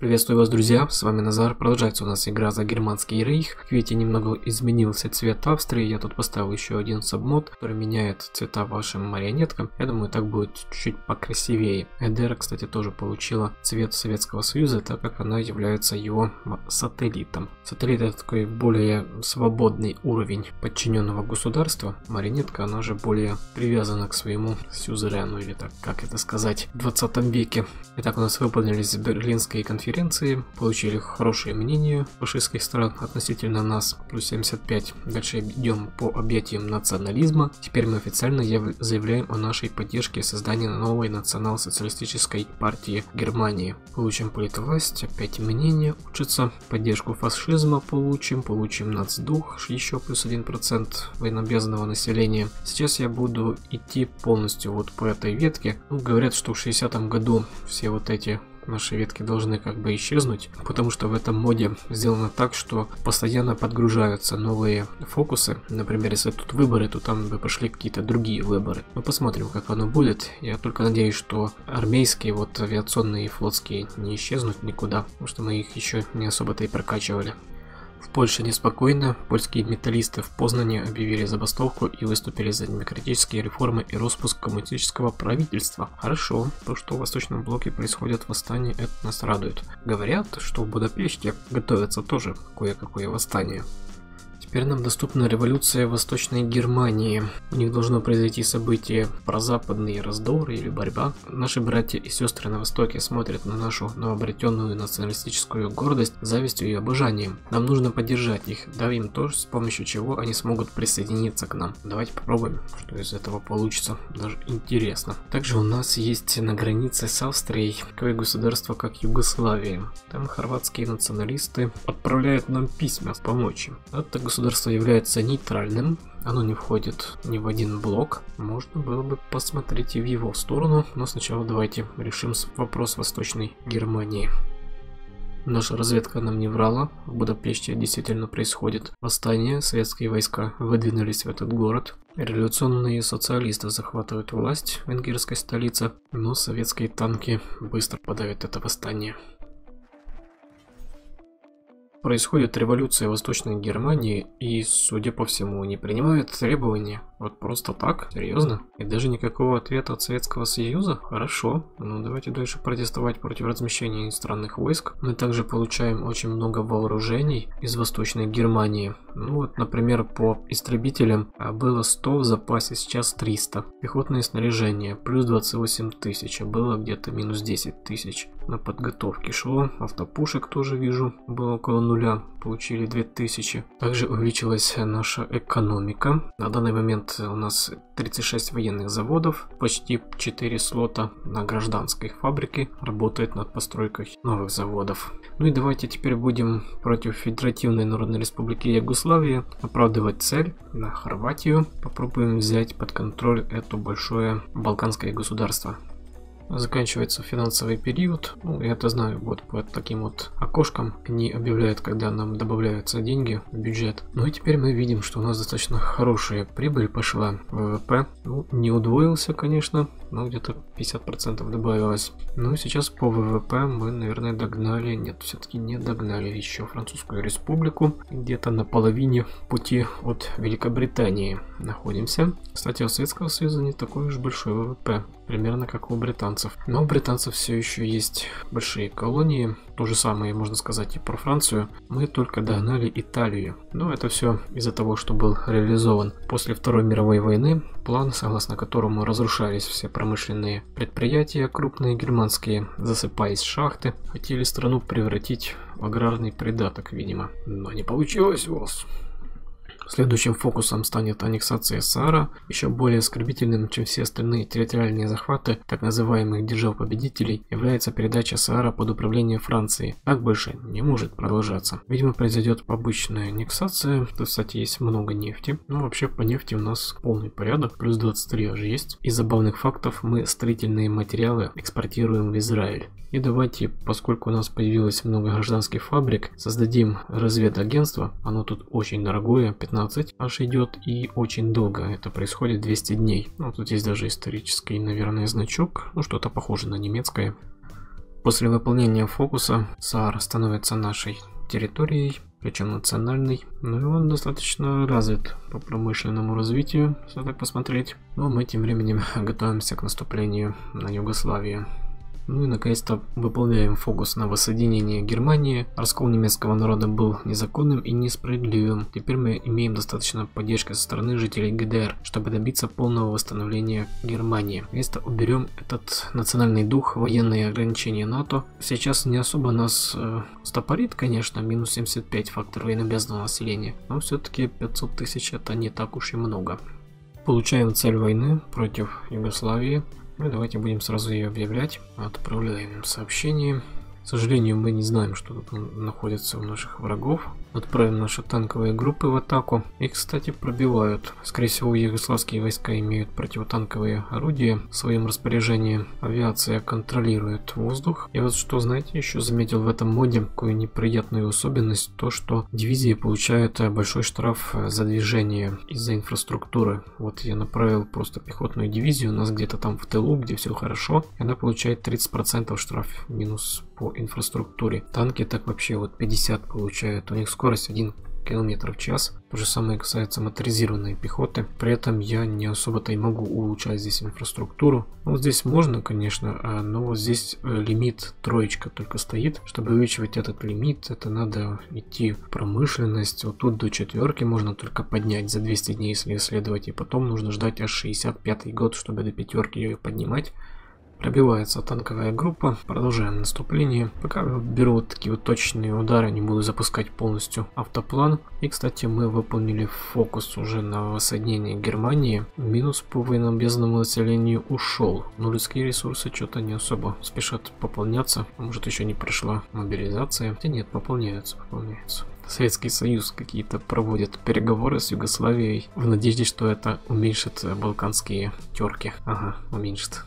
Приветствую вас, друзья, с вами Назар. Продолжается у нас игра за германский рейх. Видите, немного изменился цвет Австрии. Я тут поставил еще один сабмод, который меняет цвета вашим марионеткам. Я думаю, так будет чуть-чуть покрасивее. Эдера, кстати, тоже получила цвет Советского Союза, так как она является его сателлитом. Сателлит это такой более свободный уровень подчиненного государства. Марионетка, она же более привязана к своему сюзерену, или так, как это сказать, в 20 веке. Итак, у нас выполнились Берлинские конференции конференции, получили хорошее мнение фашистских стран относительно нас, плюс 75. Дальше идем по объятиям национализма. Теперь мы официально заявляем о нашей поддержке создания новой национал-социалистической партии Германии. Получим политвласть, опять мнение учится, поддержку фашизма получим, получим нацдух, еще плюс 1% военнообязанного населения. Сейчас я буду идти полностью вот по этой ветке. Ну, говорят, что в 60 году все вот эти наши ветки должны как бы исчезнуть, потому что в этом моде сделано так, что постоянно подгружаются новые фокусы. Например, если тут выборы, то там бы пошли какие-то другие выборы. Мы посмотрим, как оно будет. Я только надеюсь, что армейские, вот авиационные и флотские не исчезнут никуда, потому что мы их еще не особо-то и прокачивали. В Польше неспокойно, польские металлисты в Познане объявили забастовку и выступили за демократические реформы и распуск коммунистического правительства. Хорошо, то, что в Восточном блоке происходят восстания, это нас радует. Говорят, что в Будапеште готовится тоже кое-какое восстание. Теперь нам доступна революция Восточной Германии. У них должно произойти событие про западный раздор или борьба. Наши братья и сестры на Востоке смотрят на нашу новообретенную националистическую гордость завистью и обожанием. Нам нужно поддержать их, дав им то, с помощью чего они смогут присоединиться к нам. Давайте попробуем, что из этого получится. Даже интересно. Также у нас есть на границе с Австрией такое государство, как Югославия. Там хорватские националисты отправляют нам письма помочь им. Это государство государство является нейтральным, оно не входит ни в один блок. Можно было бы посмотреть и в его сторону, но сначала давайте решим вопрос Восточной Германии. Наша разведка нам не врала, в Будапеште действительно происходит восстание, советские войска выдвинулись в этот город. Революционные социалисты захватывают власть венгерской столице, но советские танки быстро подавят это восстание. Происходит революция в Восточной Германии и, судя по всему, не принимают требования. Вот просто так? Серьезно? И даже никакого ответа от Советского Союза? Хорошо. Ну давайте дальше протестовать против размещения иностранных войск. Мы также получаем очень много вооружений из Восточной Германии. Ну вот, например, по истребителям а, было 100 в запасе, сейчас 300. Пехотное снаряжение плюс 28 тысяч, а было где-то минус 10 тысяч. На подготовке шло. Автопушек тоже вижу, было около нуля, получили 2000. Также увеличилась наша экономика. На данный момент у нас 36 военных заводов, почти 4 слота на гражданской фабрике работает над постройкой новых заводов. Ну и давайте теперь будем против Федеративной Народной Республики Югославия оправдывать цель на Хорватию. Попробуем взять под контроль это большое балканское государство заканчивается финансовый период. Ну, я это знаю, вот по таким вот окошкам они объявляют, когда нам добавляются деньги в бюджет. Ну и теперь мы видим, что у нас достаточно хорошая прибыль пошла. ВВП, ну, не удвоился, конечно, но где-то 50% добавилось. Ну и сейчас по ВВП мы, наверное, догнали, нет, все-таки не догнали еще Французскую Республику. Где-то на половине пути от Великобритании находимся. Кстати, у Советского Союза не такой уж большой ВВП примерно как у британцев. Но у британцев все еще есть большие колонии, то же самое можно сказать и про Францию. Мы только догнали Италию. Но это все из-за того, что был реализован после Второй мировой войны план, согласно которому разрушались все промышленные предприятия крупные германские, засыпаясь шахты, хотели страну превратить в аграрный придаток, видимо. Но не получилось у вас. Следующим фокусом станет аннексация Саара, еще более оскорбительным, чем все остальные территориальные захваты так называемых держав-победителей, является передача Саара под управление Франции. Так больше не может продолжаться. Видимо, произойдет обычная аннексация. Тут, кстати, есть много нефти. Но вообще по нефти у нас полный порядок, плюс 23 аж есть. Из забавных фактов мы строительные материалы экспортируем в Израиль. И давайте, поскольку у нас появилось много гражданских фабрик, создадим разведагентство. Оно тут очень дорогое, 15 аж идет и очень долго. Это происходит 200 дней. Ну, тут есть даже исторический, наверное, значок. Ну, что-то похоже на немецкое. После выполнения фокуса Саар становится нашей территорией, причем национальный. Ну и он достаточно развит по промышленному развитию, если так посмотреть. Но мы тем временем готовимся к наступлению на Югославию. Ну и наконец-то выполняем фокус на воссоединение Германии. Раскол немецкого народа был незаконным и несправедливым. Теперь мы имеем достаточно поддержки со стороны жителей ГДР, чтобы добиться полного восстановления Германии. Наконец-то уберем этот национальный дух, военные ограничения НАТО. Сейчас не особо нас э, стопорит, конечно, минус 75 фактор военнообязанного населения, но все-таки 500 тысяч это не так уж и много. Получаем цель войны против Югославии. Ну давайте будем сразу ее объявлять. Отправляем сообщение. Сожалению, мы не знаем, что тут находится у наших врагов. Отправим наши танковые группы в атаку. И, кстати, пробивают. Скорее всего, югославские войска имеют противотанковые орудия в своем распоряжении. Авиация контролирует воздух. И вот что, знаете, еще заметил в этом моде такую неприятную особенность. То, что дивизии получают большой штраф за движение из-за инфраструктуры. Вот я направил просто пехотную дивизию. У нас где-то там в тылу, где все хорошо. И она получает 30% штраф минус по инфраструктуре. Танки так вообще вот 50 получают. У них скорость 1 км в час. То же самое касается моторизированной пехоты. При этом я не особо-то и могу улучшать здесь инфраструктуру. Ну, здесь можно, конечно, а, но здесь э, лимит троечка только стоит. Чтобы увеличивать этот лимит, это надо идти в промышленность. Вот тут до четверки можно только поднять за 200 дней, если исследовать. И потом нужно ждать аж 65 год, чтобы до пятерки ее поднимать. Пробивается танковая группа. Продолжаем наступление. Пока беру вот такие вот точные удары, не буду запускать полностью автоплан. И, кстати, мы выполнили фокус уже на воссоединение Германии. Минус по военнообязанному населению ушел. Но людские ресурсы что-то не особо спешат пополняться. Может, еще не прошла мобилизация. Хотя нет, пополняются, пополняются. Советский Союз какие-то проводят переговоры с Югославией в надежде, что это уменьшит балканские терки. Ага, уменьшит.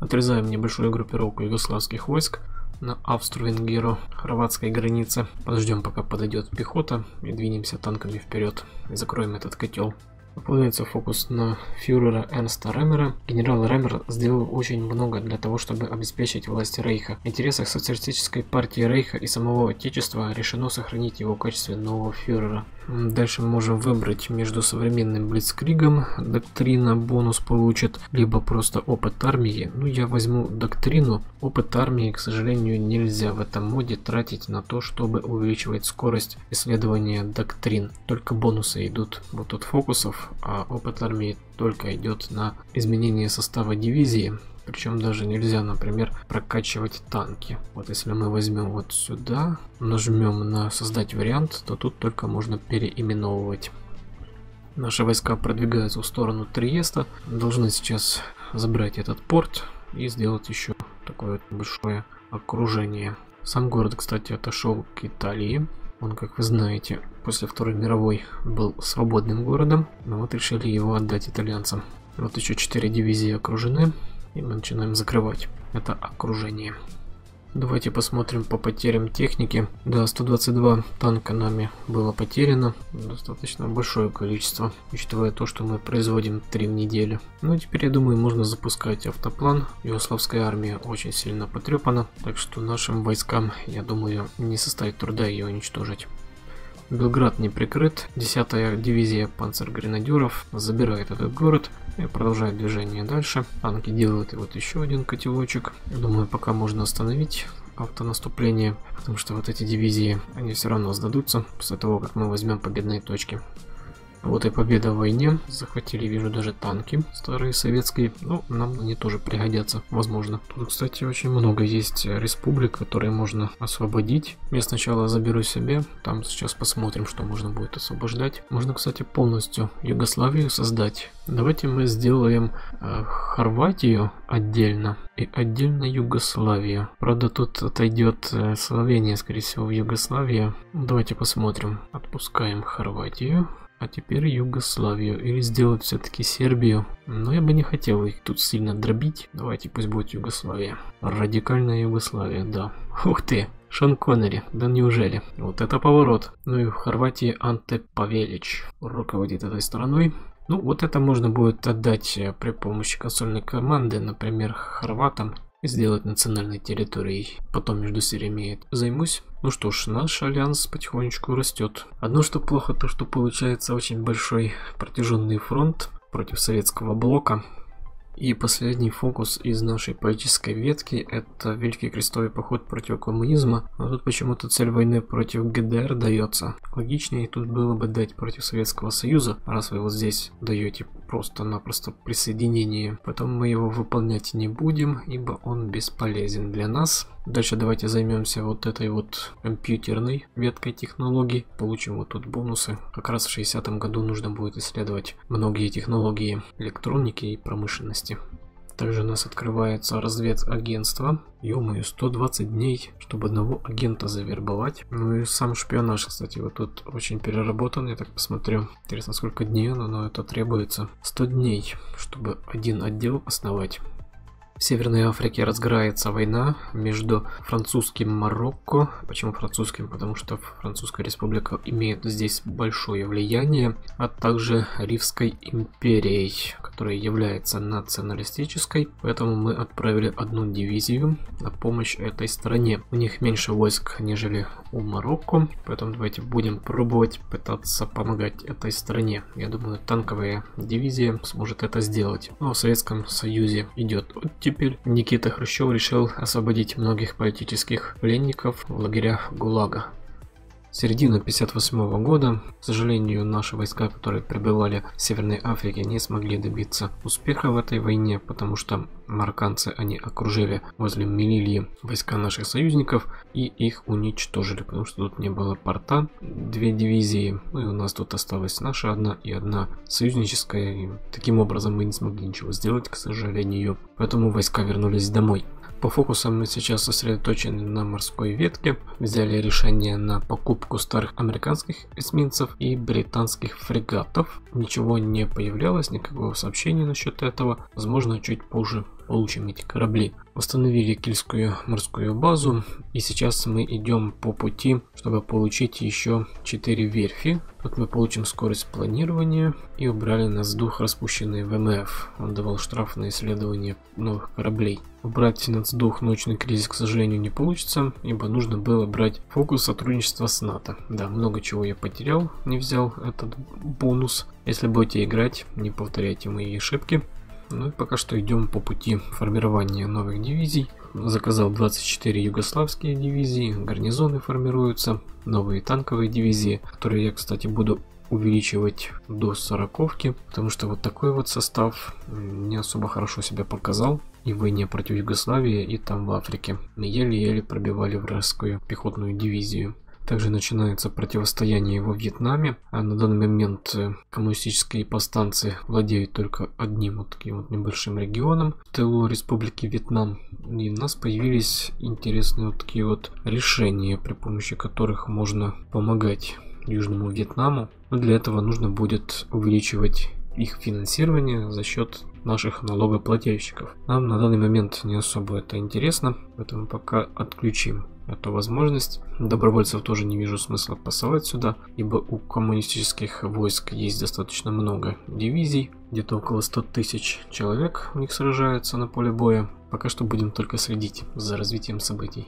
Отрезаем небольшую группировку югославских войск на австро-венгеро-хорватской границе. Подождем, пока подойдет пехота и двинемся танками вперед. И закроем этот котел. Выполняется фокус на фюрера Эрнста Ремера. Генерал Ремер сделал очень много для того, чтобы обеспечить власть Рейха. В интересах социалистической партии Рейха и самого Отечества решено сохранить его в качестве нового фюрера. Дальше мы можем выбрать между современным Блицкригом, доктрина бонус получит, либо просто опыт армии. Ну, я возьму доктрину. Опыт армии, к сожалению, нельзя в этом моде тратить на то, чтобы увеличивать скорость исследования доктрин. Только бонусы идут вот от фокусов, а опыт армии только идет на изменение состава дивизии. Причем даже нельзя, например, прокачивать танки. Вот если мы возьмем вот сюда, нажмем на создать вариант, то тут только можно переименовывать. Наши войска продвигаются в сторону Триеста. Должны сейчас забрать этот порт и сделать еще такое большое окружение. Сам город, кстати, отошел к Италии. Он, как вы знаете, после Второй мировой был свободным городом, но вот решили его отдать итальянцам. Вот еще четыре дивизии окружены. И мы начинаем закрывать это окружение. Давайте посмотрим по потерям техники. Да, 122 танка нами было потеряно. Достаточно большое количество, учитывая то, что мы производим 3 в неделю. Ну, теперь, я думаю, можно запускать автоплан. Югославская армия очень сильно потрепана, так что нашим войскам, я думаю, не составит труда ее уничтожить. Белград не прикрыт. 10-я дивизия панцергренадеров забирает этот город продолжает движение дальше. Танки делают и вот еще один котелочек. Думаю, пока можно остановить автонаступление, потому что вот эти дивизии, они все равно сдадутся после того, как мы возьмем победные точки. Вот и победа в войне. Захватили, вижу, даже танки старые советские. Ну, нам они тоже пригодятся, возможно. Тут, кстати, очень много есть республик, которые можно освободить. Я сначала заберу себе, там сейчас посмотрим, что можно будет освобождать. Можно, кстати, полностью Югославию создать. Давайте мы сделаем э, Хорватию отдельно и отдельно Югославию. Правда, тут отойдет э, Словения, скорее всего, в Югославию. Давайте посмотрим. Отпускаем Хорватию а теперь Югославию, или сделать все-таки Сербию. Но я бы не хотел их тут сильно дробить. Давайте пусть будет Югославия. Радикальная Югославия, да. Ух ты, Шон Коннери, да неужели? Вот это поворот. Ну и в Хорватии Анте Павелич руководит этой страной. Ну, вот это можно будет отдать э, при помощи консольной команды, например, хорватам. Сделать национальной территорией. Потом между сериями займусь. Ну что ж, наш альянс потихонечку растет. Одно, что плохо, то что получается очень большой протяженный фронт против советского блока. И последний фокус из нашей политической ветки – это Великий крестовый поход против коммунизма. Но тут почему-то цель войны против ГДР дается. Логичнее тут было бы дать против Советского Союза, раз вы вот здесь даете просто-напросто присоединение. Потом мы его выполнять не будем, ибо он бесполезен для нас. Дальше давайте займемся вот этой вот компьютерной веткой технологий. Получим вот тут бонусы. Как раз в 60-м году нужно будет исследовать многие технологии электроники и промышленности. Также у нас открывается разведагентство. Ё-моё, 120 дней, чтобы одного агента завербовать. Ну и сам шпионаж, кстати, вот тут очень переработан, я так посмотрю. Интересно, сколько дней, но это требуется. 100 дней, чтобы один отдел основать. В Северной Африке разгорается война между французским Марокко. Почему французским? Потому что Французская республика имеет здесь большое влияние, а также Ривской империей, которая является националистической. Поэтому мы отправили одну дивизию на помощь этой стране. У них меньше войск, нежели у Марокко, поэтому давайте будем пробовать пытаться помогать этой стране. Я думаю, танковая дивизия сможет это сделать. Но ну, а в Советском Союзе идет оттепель. Никита Хрущев решил освободить многих политических пленников в лагерях ГУЛАГа. Середина 58 года, к сожалению, наши войска, которые пребывали в Северной Африке, не смогли добиться успеха в этой войне, потому что марокканцы, они окружили возле Мелильи войска наших союзников и их уничтожили, потому что тут не было порта, две дивизии, ну и у нас тут осталась наша одна и одна союзническая, и таким образом мы не смогли ничего сделать, к сожалению, поэтому войска вернулись домой. По фокусам мы сейчас сосредоточены на морской ветке. Взяли решение на покупку старых американских эсминцев и британских фрегатов. Ничего не появлялось, никакого сообщения насчет этого. Возможно, чуть позже получим эти корабли. Установили Кильскую морскую базу и сейчас мы идем по пути, чтобы получить еще 4 верфи. Вот мы получим скорость планирования и убрали на сдух распущенный ВМФ. Он давал штраф на исследование новых кораблей. Убрать на сдух ночный кризис, к сожалению, не получится, ибо нужно было брать фокус сотрудничества с НАТО. Да, много чего я потерял, не взял этот бонус. Если будете играть, не повторяйте мои ошибки. Ну и пока что идем по пути формирования новых дивизий. Заказал 24 югославские дивизии, гарнизоны формируются, новые танковые дивизии, которые я, кстати, буду увеличивать до сороковки, потому что вот такой вот состав не особо хорошо себя показал и в войне против Югославии, и там в Африке. Еле-еле пробивали вражескую пехотную дивизию. Также начинается противостояние во Вьетнаме. А на данный момент э, коммунистические повстанцы владеют только одним вот таким вот небольшим регионом в тылу Республики Вьетнам. И у нас появились интересные вот такие вот решения, при помощи которых можно помогать Южному Вьетнаму. Но для этого нужно будет увеличивать их финансирование за счет наших налогоплательщиков. Нам на данный момент не особо это интересно, поэтому пока отключим эту возможность. Добровольцев тоже не вижу смысла посылать сюда, ибо у коммунистических войск есть достаточно много дивизий, где-то около 100 тысяч человек у них сражаются на поле боя. Пока что будем только следить за развитием событий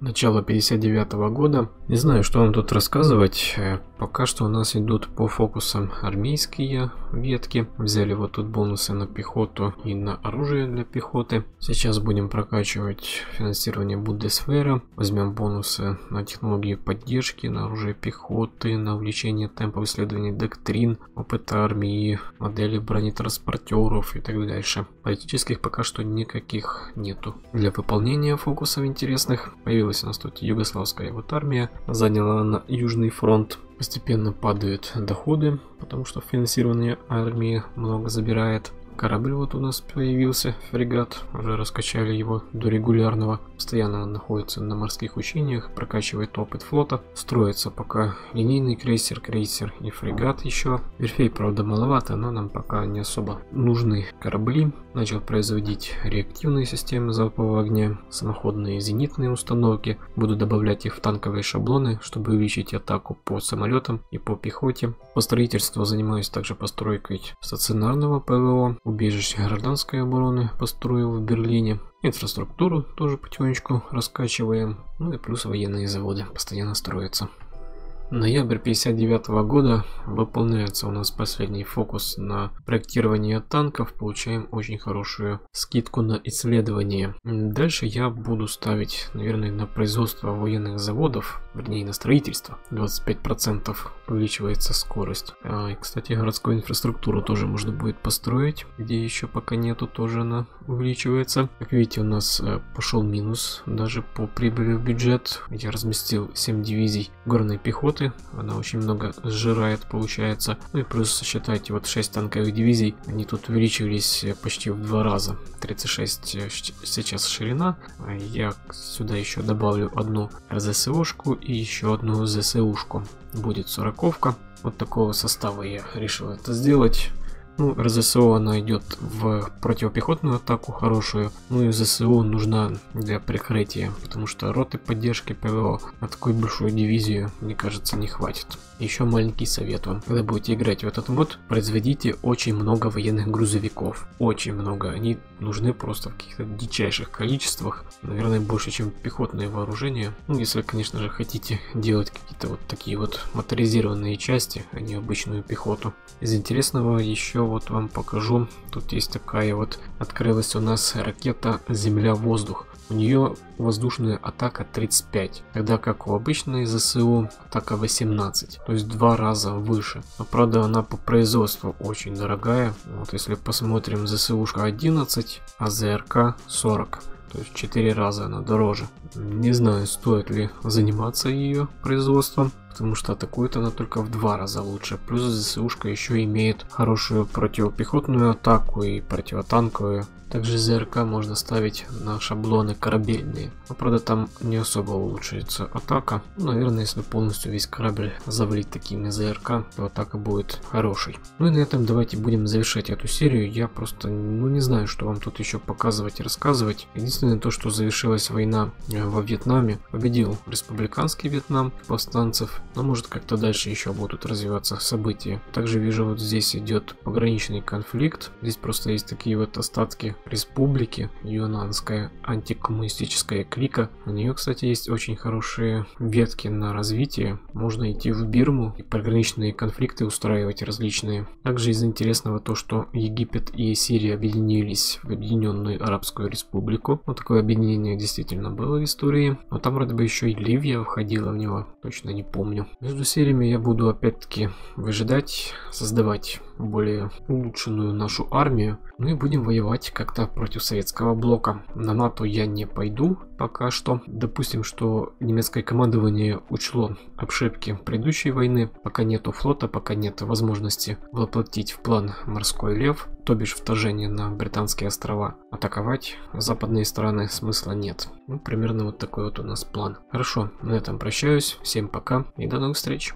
начала 59 -го года. Не знаю, что вам тут рассказывать. Э, пока что у нас идут по фокусам армейские ветки. Взяли вот тут бонусы на пехоту и на оружие для пехоты. Сейчас будем прокачивать финансирование Бундесфера. Возьмем бонусы на технологии поддержки, на оружие пехоты, на увеличение темпов исследований доктрин, опыт армии, модели бронетранспортеров и так дальше. Политических пока что никаких нету. Для выполнения фокусов интересных появилась у нас тут югославская вот армия, заняла на Южный фронт. Постепенно падают доходы, потому что финансирование армии много забирает. Корабль вот у нас появился, фрегат, уже раскачали его до регулярного. Постоянно находится на морских учениях, прокачивает опыт флота. Строится пока линейный крейсер, крейсер и фрегат еще. Верфей, правда, маловато, но нам пока не особо нужны корабли. Начал производить реактивные системы залпового огня, самоходные зенитные установки. Буду добавлять их в танковые шаблоны, чтобы увеличить атаку по самолетам и по пехоте. По строительству занимаюсь также постройкой стационарного ПВО. Убежище гражданской обороны построил в Берлине. Инфраструктуру тоже потихонечку раскачиваем. Ну и плюс военные заводы постоянно строятся. Ноябрь 59 года выполняется у нас последний фокус на проектирование танков. Получаем очень хорошую скидку на исследование. Дальше я буду ставить, наверное, на производство военных заводов, вернее на строительство. 25% увеличивается скорость. А, и, кстати, городскую инфраструктуру тоже можно будет построить, где еще пока нету, тоже она увеличивается. Как видите, у нас э, пошел минус даже по прибыли в бюджет. Я разместил 7 дивизий горной пехоты пехоты. Она очень много сжирает, получается. Ну и плюс, считайте, вот 6 танковых дивизий, они тут увеличились почти в два раза. 36 э, сейчас ширина. Я сюда еще добавлю одну РЗСОшку и еще одну ЗСУшку. Будет сороковка. Вот такого состава я решил это сделать. Ну, РЗСО она идет в противопехотную атаку хорошую, ну и ЗСУ нужна для прикрытия, потому что роты поддержки ПВО на такую большую дивизию, мне кажется, не хватит. Еще маленький совет вам, когда будете играть в этот мод, производите очень много военных грузовиков, очень много, они нужны просто в каких-то дичайших количествах, наверное, больше, чем пехотное вооружение. Ну, если, конечно же, хотите делать какие-то вот такие вот моторизированные части, а не обычную пехоту. Из интересного еще вот вам покажу. Тут есть такая вот, открылась у нас ракета Земля-воздух. У нее воздушная атака 35, тогда как у обычной ЗСУ атака 18, то есть два раза выше. Но правда она по производству очень дорогая. Вот если посмотрим ЗСУшка 11, а ЗРК 40. То есть 4 раза она дороже. Не знаю, стоит ли заниматься ее производством потому что атакует она только в два раза лучше. Плюс ЗСУшка еще имеет хорошую противопехотную атаку и противотанковую. Также ЗРК можно ставить на шаблоны корабельные. Но, правда, там не особо улучшится атака. Наверное, если полностью весь корабль завалить такими ЗРК, то атака будет хорошей. Ну и на этом давайте будем завершать эту серию. Я просто, ну, не знаю, что вам тут еще показывать и рассказывать. Единственное то, что завершилась война э, во Вьетнаме. Победил республиканский Вьетнам повстанцев. Но может как-то дальше еще будут развиваться события. Также вижу вот здесь идет пограничный конфликт. Здесь просто есть такие вот остатки республики, юнанская антикоммунистическая клика. У нее, кстати, есть очень хорошие ветки на развитие. Можно идти в Бирму и пограничные конфликты устраивать различные. Также из интересного то, что Египет и Сирия объединились в Объединенную Арабскую Республику. Вот такое объединение действительно было истории. Но там вроде бы еще и Ливия входила в него, точно не помню. Между сериями я буду опять-таки выжидать, создавать более улучшенную нашу армию. Ну и будем воевать как-то против советского блока. На НАТО я не пойду пока что. Допустим, что немецкое командование учло ошибки предыдущей войны. Пока нету флота, пока нет возможности воплотить в план морской лев, то бишь вторжение на британские острова. Атаковать западные страны смысла нет. Ну, примерно вот такой вот у нас план. Хорошо, на этом прощаюсь. Всем пока и до новых встреч.